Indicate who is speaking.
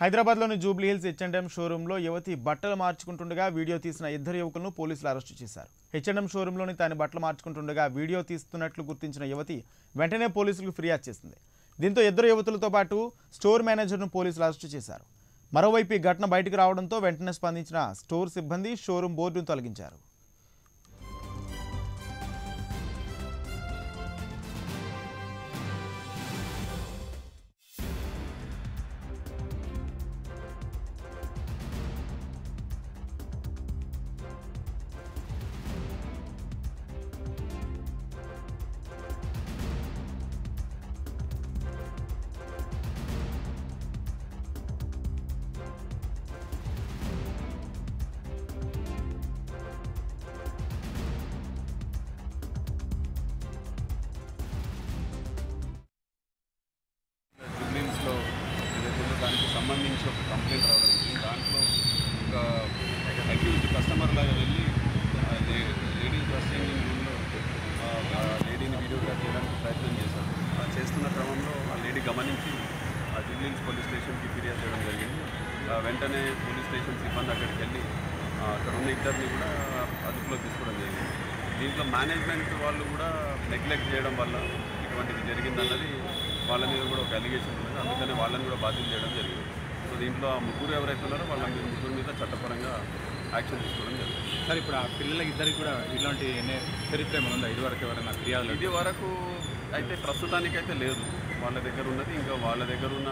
Speaker 1: హైదరాబాద్లోని Jubilee hills H&M షోరూంలో యువతి బట్టలు మార్చుకుంటుండగా వీడియో తీసిన ఇద్దరు యువకులను పోలీసులు అరెస్టు చేశారు. హెచ్ఎండ్ఎం షోరూంలోని తాను బట్టలు మార్చుకుంటుండగా వీడియో తీస్తున్నట్లు గుర్తించిన యువతి వెంటనే పోలీసులకు ఫిర్యాదు చేసింది. దీంతో ఇద్దరు యువతులతో పాటు స్టోర్ మేనేజర్ను పోలీసులు అరెస్టు చేశారు. మరోవైపు ఈ ఘటన బయటకు రావడంతో వెంటనే స్పందించిన స్టోర్ సిబ్బంది షోరూం బోర్డును తొలగించారు.
Speaker 2: సంబంధించి ఒక కంప్లైంట్ రావడం దాంట్లో ఒక అక్యూజ్ కస్టమర్ లాగా వెళ్ళి లేడీస్ బస్ లేడీ రూమ్లో లేడీని వీడియోగ్రాఫ్ చేయడానికి ప్రయత్నం చేశారు. చేస్తున్న క్రమంలో ఆ లేడీ గమనించి ఆ జూబ్లీస్ పోలీస్ స్టేషన్కి ఫిర్యాదు చేయడం జరిగింది. వెంటనే పోలీస్ స్టేషన్ సిబ్బంది అక్కడికి వెళ్ళి అక్కడ ఉన్న ఇద్దరిని కూడా అదుపులో తీసుకోవడం జరిగింది. దీంట్లో మేనేజ్మెంట్ వాళ్ళు కూడా నెగ్లెక్ట్ చేయడం వల్ల ఇటువంటిది జరిగిందన్నది వాళ్ళ మీద కూడా ఒక అలిగేషన్ ఉన్నది. అందుకనే వాళ్ళని కూడా బాధ్యత చేయడం జరిగింది. సో దీంట్లో ఆ ముగ్గురు ఎవరైతే ఉన్నారో వాళ్ళ మీద ముగ్గురు మీద చట్టపరంగా యాక్షన్ తీసుకోవడం జరిగింది.
Speaker 3: సార్ ఇప్పుడు ఆ పిల్లలకి ఇద్దరికి కూడా ఇలాంటి చరిత్ర ఏమైనా ఉందా? ఇదివరకు ఎవరైనా ఫిర్యాదులు
Speaker 2: ఇది వరకు అయితే ప్రస్తుతానికైతే లేదు. వాళ్ళ దగ్గర ఉన్నది ఇంకా వాళ్ళ దగ్గర ఉన్న